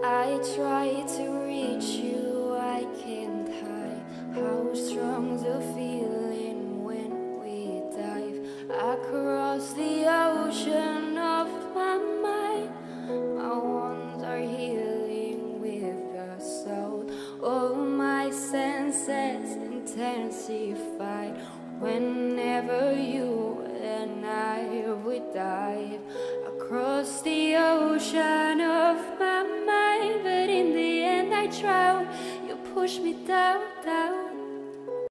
I try to reach you, I can't hide how strong the feeling when we dive across the ocean of my mind. My wounds are healing with the soul. All my senses intensified whenever you and I would dive across the ocean You push me down, down.